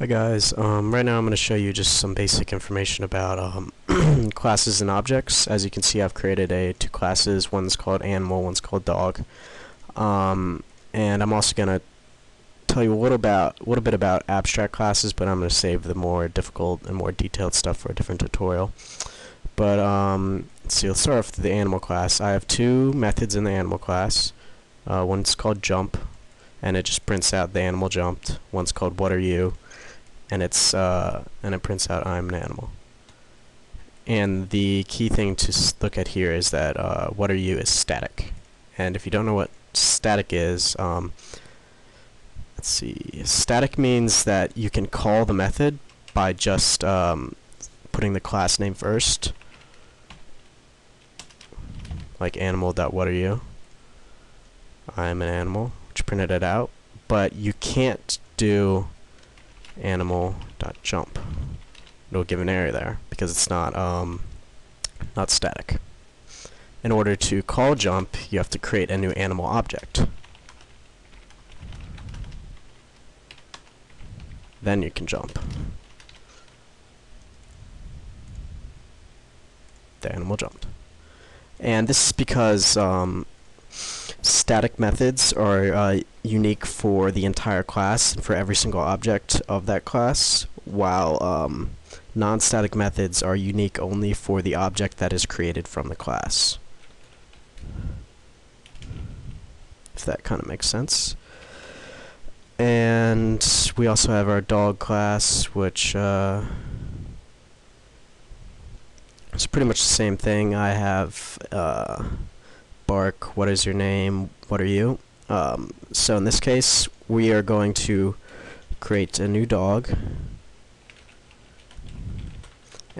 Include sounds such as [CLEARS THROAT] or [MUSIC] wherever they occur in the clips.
Hi guys, um, right now I'm going to show you just some basic information about um, [CLEARS THROAT] classes and objects. As you can see I've created a two classes, one's called animal, one's called dog. Um, and I'm also going to tell you a little about a little bit about abstract classes, but I'm going to save the more difficult and more detailed stuff for a different tutorial. But um, let's see, let's start off with the animal class. I have two methods in the animal class. Uh, one's called jump, and it just prints out the animal jumped. One's called what are you, and it's uh, and it prints out I'm an animal. And the key thing to look at here is that uh, what are you is static. And if you don't know what static is, um, let's see. Static means that you can call the method by just um, putting the class name first, like animal dot what are you. I'm an animal, which printed it out, but you can't do animal.jump. It'll give an error there because it's not um, not static. In order to call jump, you have to create a new animal object. Then you can jump. The animal jumped. And this is because um, static methods are uh, unique for the entire class and for every single object of that class, while um, non-static methods are unique only for the object that is created from the class. If that kind of makes sense. And we also have our dog class, which uh, is pretty much the same thing. I have uh, bark, what is your name, what are you? Um, so in this case, we are going to create a new dog.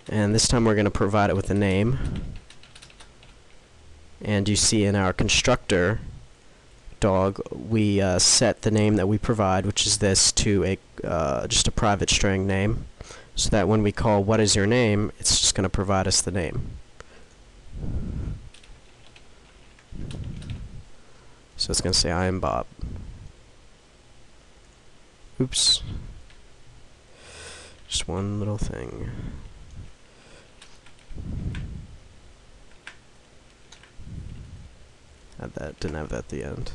And this time we're going to provide it with a name. And you see in our constructor dog, we uh, set the name that we provide, which is this, to a uh, just a private string name, so that when we call what is your name, it's just going to provide us the name. So it's going to say I am Bob. Oops. Just one little thing. Had that, didn't have that at the end.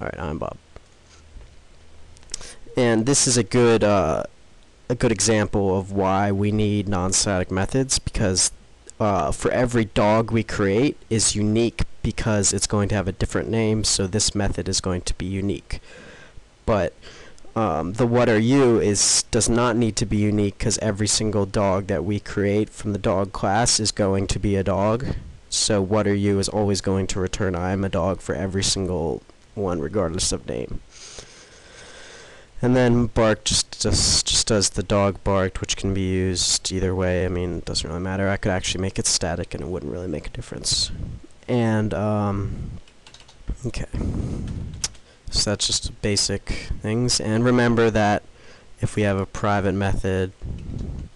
Alright, I'm Bob. And this is a good uh, a good example of why we need non-static methods because uh, for every dog we create is unique because it's going to have a different name so this method is going to be unique but um, the what are you is does not need to be unique because every single dog that we create from the dog class is going to be a dog so what are you is always going to return I am a dog for every single one regardless of name and then bark just, just just does the dog barked, which can be used either way. I mean, it doesn't really matter. I could actually make it static, and it wouldn't really make a difference. And um, okay, so that's just basic things. And remember that if we have a private method, I'm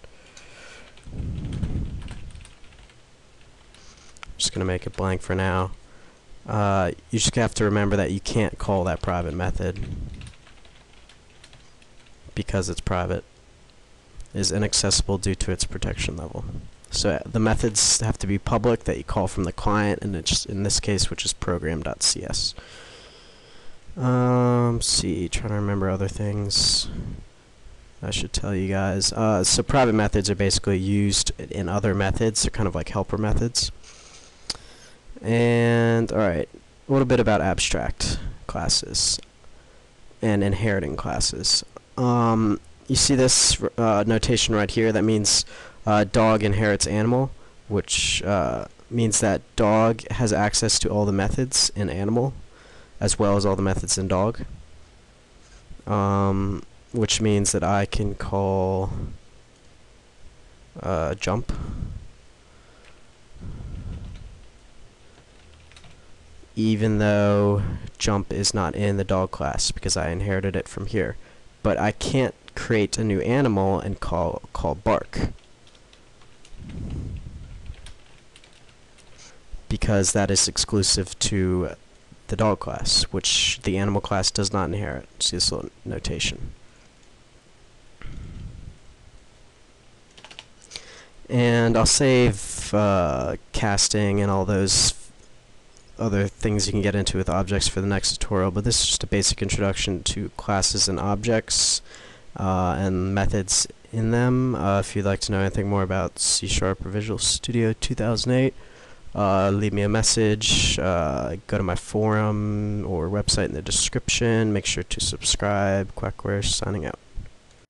just gonna make it blank for now. Uh, you just have to remember that you can't call that private method because it's private is inaccessible due to its protection level. So uh, the methods have to be public that you call from the client, and it's in this case, which is program.cs. Um, see, trying to remember other things. I should tell you guys. Uh, so private methods are basically used in other methods. They're kind of like helper methods. And alright, a little bit about abstract classes and inheriting classes. Um, you see this uh, notation right here that means uh, dog inherits animal, which uh, means that dog has access to all the methods in animal, as well as all the methods in dog. Um, which means that I can call uh, jump. even though jump is not in the dog class because I inherited it from here but I can't create a new animal and call call bark because that is exclusive to the dog class, which the animal class does not inherit. See this little notation. And I'll save uh, casting and all those other things you can get into with objects for the next tutorial, but this is just a basic introduction to classes and objects uh, and methods in them. Uh, if you'd like to know anything more about C Sharp or Visual Studio 2008, uh, leave me a message, uh, go to my forum or website in the description, make sure to subscribe. Quackware signing out.